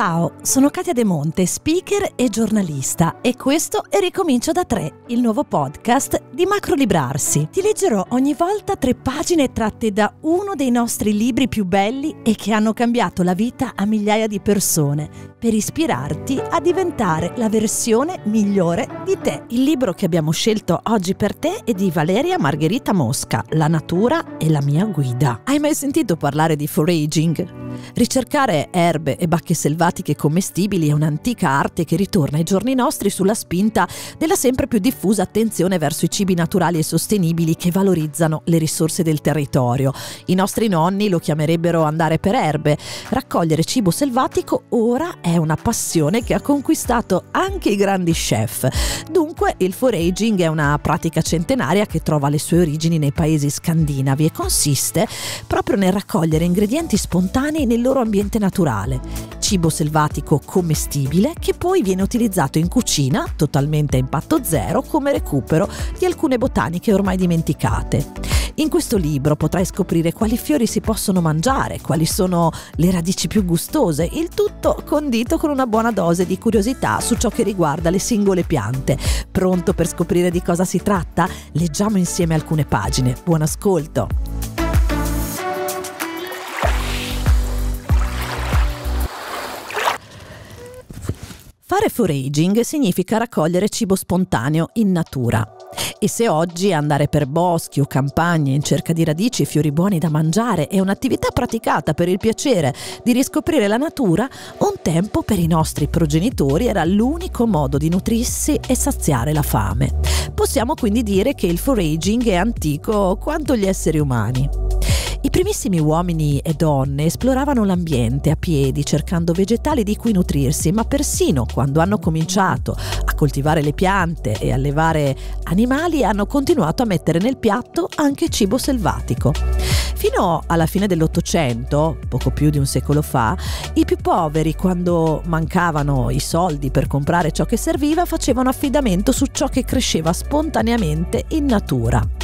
Ciao, sono Katia De Monte, speaker e giornalista e questo è Ricomincio da tre, il nuovo podcast di Macrolibrarsi. Ti leggerò ogni volta tre pagine tratte da uno dei nostri libri più belli e che hanno cambiato la vita a migliaia di persone, per ispirarti a diventare la versione migliore di te. Il libro che abbiamo scelto oggi per te è di Valeria Margherita Mosca, La natura è la mia guida. Hai mai sentito parlare di foraging? Ricercare erbe e bacche selvatiche commestibili è un'antica arte che ritorna ai giorni nostri sulla spinta della sempre più diffusa attenzione verso i cibi naturali e sostenibili che valorizzano le risorse del territorio. I nostri nonni lo chiamerebbero andare per erbe. Raccogliere cibo selvatico ora è una passione che ha conquistato anche i grandi chef. Dunque il foraging è una pratica centenaria che trova le sue origini nei paesi scandinavi e consiste proprio nel raccogliere ingredienti spontanei nel loro ambiente naturale. Cibo selvatico commestibile che poi viene utilizzato in cucina, totalmente a impatto zero, come recupero di alcune botaniche ormai dimenticate. In questo libro potrai scoprire quali fiori si possono mangiare, quali sono le radici più gustose, il tutto condito con una buona dose di curiosità su ciò che riguarda le singole piante. Pronto per scoprire di cosa si tratta? Leggiamo insieme alcune pagine. Buon ascolto! Fare foraging significa raccogliere cibo spontaneo in natura. E se oggi andare per boschi o campagne in cerca di radici e fiori buoni da mangiare è un'attività praticata per il piacere di riscoprire la natura, un tempo per i nostri progenitori era l'unico modo di nutrirsi e saziare la fame. Possiamo quindi dire che il foraging è antico quanto gli esseri umani. I primissimi uomini e donne esploravano l'ambiente a piedi cercando vegetali di cui nutrirsi, ma persino quando hanno cominciato a coltivare le piante e allevare animali hanno continuato a mettere nel piatto anche cibo selvatico. Fino alla fine dell'Ottocento, poco più di un secolo fa, i più poveri, quando mancavano i soldi per comprare ciò che serviva, facevano affidamento su ciò che cresceva spontaneamente in natura.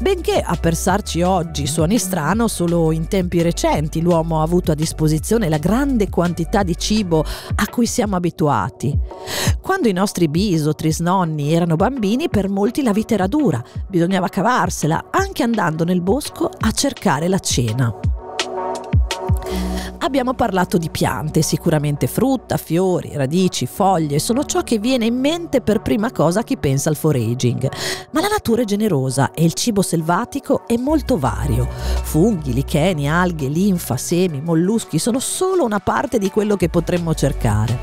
Benché a pensarci oggi suoni strano, solo in tempi recenti l'uomo ha avuto a disposizione la grande quantità di cibo a cui siamo abituati. Quando i nostri bis o trisnonni erano bambini, per molti la vita era dura, bisognava cavarsela, anche andando nel bosco a cercare la cena. Abbiamo parlato di piante, sicuramente frutta, fiori, radici, foglie, sono ciò che viene in mente per prima cosa chi pensa al foraging. Ma la natura è generosa e il cibo selvatico è molto vario. Funghi, licheni, alghe, linfa, semi, molluschi sono solo una parte di quello che potremmo cercare.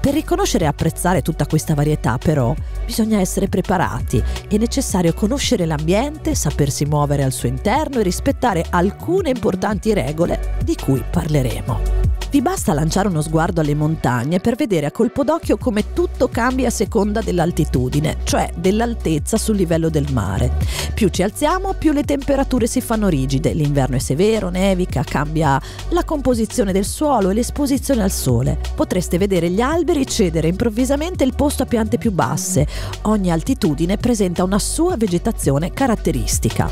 Per riconoscere e apprezzare tutta questa varietà, però, bisogna essere preparati. È necessario conoscere l'ambiente, sapersi muovere al suo interno e rispettare alcune importanti regole di cui parleremo maintenant. Vi basta lanciare uno sguardo alle montagne per vedere a colpo d'occhio come tutto cambia a seconda dell'altitudine, cioè dell'altezza sul livello del mare. Più ci alziamo, più le temperature si fanno rigide, l'inverno è severo, nevica, cambia la composizione del suolo e l'esposizione al sole. Potreste vedere gli alberi cedere improvvisamente il posto a piante più basse. Ogni altitudine presenta una sua vegetazione caratteristica.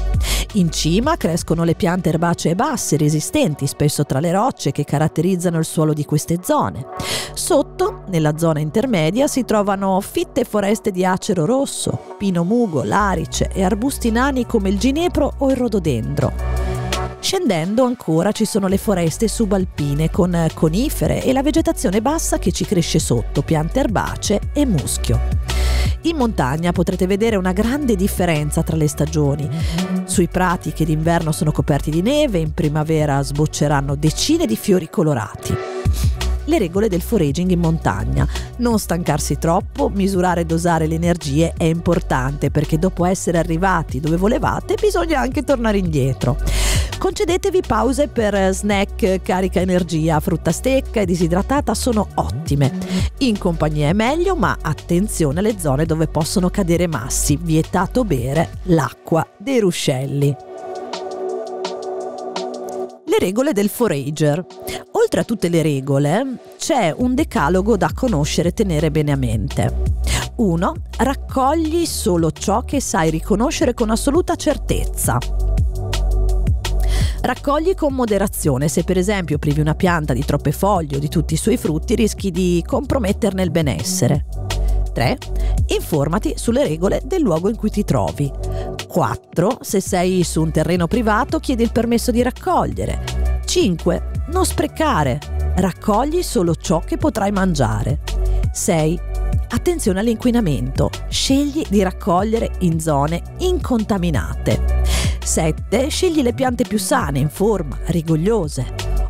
In cima crescono le piante erbacee basse, resistenti, spesso tra le rocce che caratterizzano caratterizzano il suolo di queste zone. Sotto, nella zona intermedia, si trovano fitte foreste di acero rosso, pino mugo, larice e arbusti nani come il ginepro o il rododendro. Scendendo ancora ci sono le foreste subalpine con conifere e la vegetazione bassa che ci cresce sotto, piante erbacee e muschio. In montagna potrete vedere una grande differenza tra le stagioni. Sui prati che d'inverno sono coperti di neve, in primavera sbocceranno decine di fiori colorati. Le regole del foraging in montagna. Non stancarsi troppo, misurare e dosare le energie è importante perché dopo essere arrivati dove volevate bisogna anche tornare indietro. Concedetevi pause per snack carica energia, frutta stecca e disidratata sono ottime. In compagnia è meglio, ma attenzione alle zone dove possono cadere massi, vietato bere l'acqua dei ruscelli. Le regole del forager. Oltre a tutte le regole, c'è un decalogo da conoscere e tenere bene a mente. 1. Raccogli solo ciò che sai riconoscere con assoluta certezza. Raccogli con moderazione, se per esempio privi una pianta di troppe foglie o di tutti i suoi frutti rischi di comprometterne il benessere. 3. Informati sulle regole del luogo in cui ti trovi. 4. Se sei su un terreno privato chiedi il permesso di raccogliere. 5. Non sprecare. Raccogli solo ciò che potrai mangiare. 6. Attenzione all'inquinamento. Scegli di raccogliere in zone incontaminate. 7. Scegli le piante più sane, in forma, rigogliose.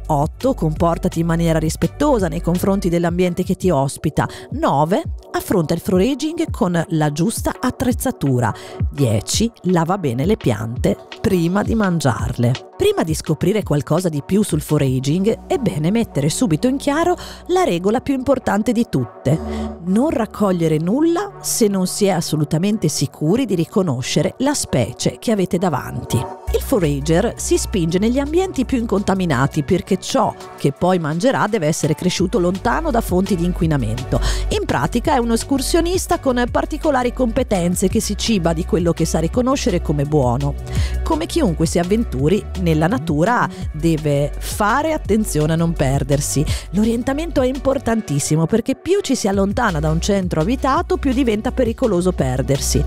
8. Comportati in maniera rispettosa nei confronti dell'ambiente che ti ospita. 9. Affronta il foraging con la giusta attrezzatura. 10. Lava bene le piante prima di mangiarle. Prima di scoprire qualcosa di più sul foraging è bene mettere subito in chiaro la regola più importante di tutte. Non raccogliere nulla se non si è assolutamente sicuri di riconoscere la specie che avete davanti. Il forager si spinge negli ambienti più incontaminati perché ciò che poi mangerà deve essere cresciuto lontano da fonti di inquinamento. In pratica è un escursionista con particolari competenze che si ciba di quello che sa riconoscere come buono. Come chiunque si avventuri nella natura deve fare attenzione a non perdersi. L'orientamento è importantissimo perché più ci si allontana da un centro abitato più diventa pericoloso perdersi.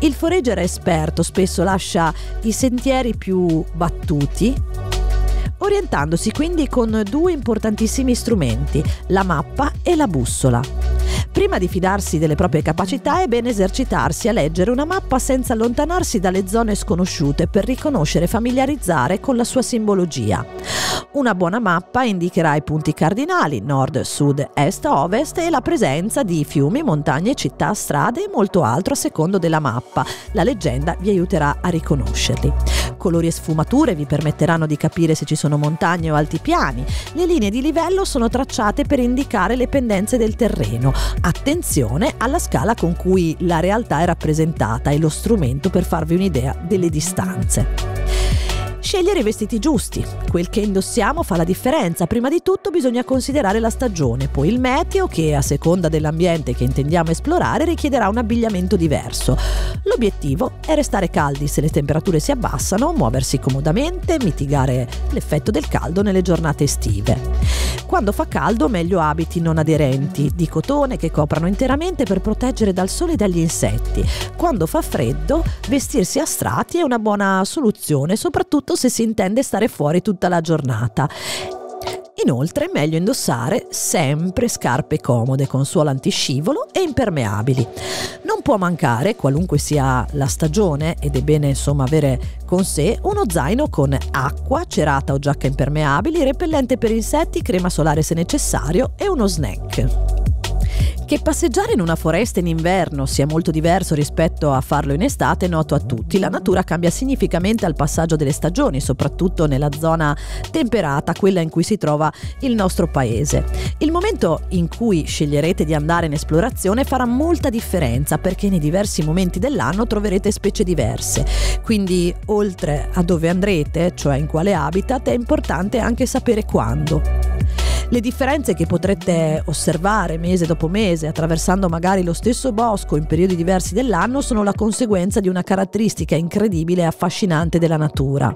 Il forager esperto spesso lascia i sentieri più battuti orientandosi quindi con due importantissimi strumenti, la mappa e la bussola. Prima di fidarsi delle proprie capacità è bene esercitarsi a leggere una mappa senza allontanarsi dalle zone sconosciute per riconoscere e familiarizzare con la sua simbologia. Una buona mappa indicherà i punti cardinali, nord, sud, est, ovest e la presenza di fiumi, montagne, città, strade e molto altro a secondo della mappa. La leggenda vi aiuterà a riconoscerli. Colori e sfumature vi permetteranno di capire se ci sono montagne o altipiani. Le linee di livello sono tracciate per indicare le pendenze del terreno. Attenzione alla scala con cui la realtà è rappresentata e lo strumento per farvi un'idea delle distanze. Scegliere i vestiti giusti. Quel che indossiamo fa la differenza. Prima di tutto bisogna considerare la stagione, poi il meteo che a seconda dell'ambiente che intendiamo esplorare richiederà un abbigliamento diverso. L'obiettivo è restare caldi se le temperature si abbassano, muoversi comodamente, mitigare l'effetto del caldo nelle giornate estive. Quando fa caldo meglio abiti non aderenti, di cotone che coprano interamente per proteggere dal sole e dagli insetti. Quando fa freddo vestirsi a strati è una buona soluzione, soprattutto se si intende stare fuori tutta la giornata. Inoltre è meglio indossare sempre scarpe comode con suolo antiscivolo e impermeabili. Non può mancare, qualunque sia la stagione, ed è bene insomma avere con sé uno zaino con acqua, cerata o giacca impermeabili, repellente per insetti, crema solare se necessario e uno snack. Che passeggiare in una foresta in inverno sia molto diverso rispetto a farlo in estate è noto a tutti. La natura cambia significativamente al passaggio delle stagioni, soprattutto nella zona temperata, quella in cui si trova il nostro paese. Il momento in cui sceglierete di andare in esplorazione farà molta differenza perché nei diversi momenti dell'anno troverete specie diverse. Quindi, oltre a dove andrete, cioè in quale habitat, è importante anche sapere quando. Le differenze che potrete osservare mese dopo mese attraversando magari lo stesso bosco in periodi diversi dell'anno sono la conseguenza di una caratteristica incredibile e affascinante della natura.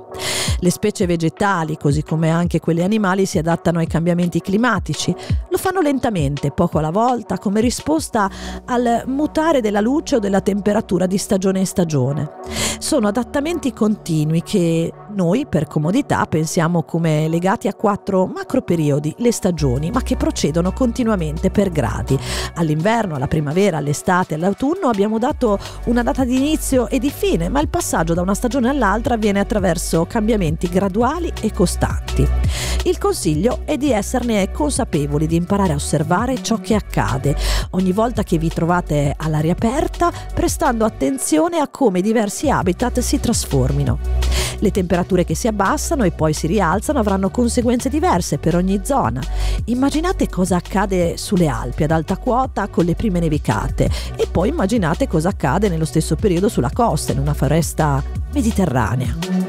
Le specie vegetali, così come anche quelle animali, si adattano ai cambiamenti climatici. Lo fanno lentamente, poco alla volta, come risposta al mutare della luce o della temperatura di stagione in stagione. Sono adattamenti continui che noi, per comodità, pensiamo come legati a quattro macro periodi, le stagioni, ma che procedono continuamente per gradi. All'inverno, alla primavera, all'estate, all'autunno abbiamo dato una data di inizio e di fine, ma il passaggio da una stagione all'altra avviene attraverso cambiamenti graduali e costanti. Il consiglio è di esserne consapevoli, di imparare a osservare ciò che accade ogni volta che vi trovate all'aria aperta, prestando attenzione a come diversi habitat si trasformino. Le temperature che si abbassano e poi si rialzano avranno conseguenze diverse per ogni zona. Immaginate cosa accade sulle Alpi ad alta quota con le prime nevicate e poi immaginate cosa accade nello stesso periodo sulla costa, in una foresta mediterranea.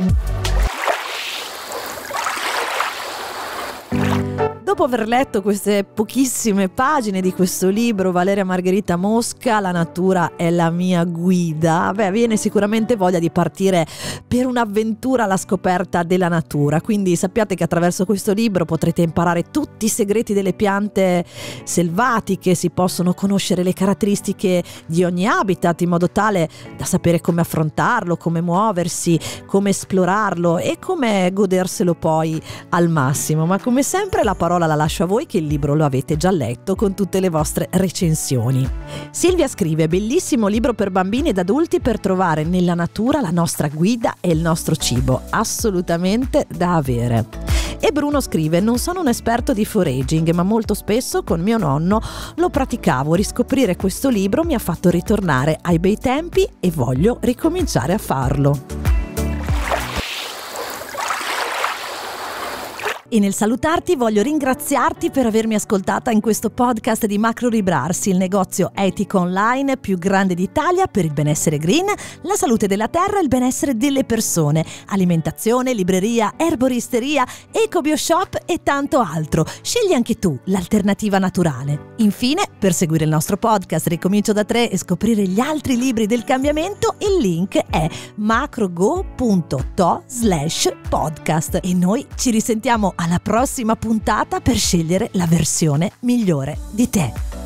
Dopo aver letto queste pochissime pagine di questo libro, Valeria Margherita Mosca, La natura è la mia guida, beh, viene sicuramente voglia di partire per un'avventura alla scoperta della natura. Quindi sappiate che attraverso questo libro potrete imparare tutti i segreti delle piante selvatiche, si possono conoscere le caratteristiche di ogni habitat in modo tale da sapere come affrontarlo, come muoversi, come esplorarlo e come goderselo poi al massimo. Ma come sempre la parola la lascio a voi che il libro lo avete già letto con tutte le vostre recensioni. Silvia scrive bellissimo libro per bambini ed adulti per trovare nella natura la nostra guida e il nostro cibo, assolutamente da avere. E Bruno scrive: Non sono un esperto di foraging, ma molto spesso con mio nonno lo praticavo. Riscoprire questo libro mi ha fatto ritornare ai bei tempi e voglio ricominciare a farlo. E nel salutarti voglio ringraziarti per avermi ascoltata in questo podcast di Macro Librarsi, il negozio etico online più grande d'Italia per il benessere green, la salute della terra e il benessere delle persone, alimentazione, libreria, erboristeria, eco bioshop e tanto altro. Scegli anche tu l'alternativa naturale. Infine, per seguire il nostro podcast Ricomincio da 3 e scoprire gli altri libri del cambiamento, il link è macrogo.to slash podcast e noi ci risentiamo alla prossima puntata per scegliere la versione migliore di te.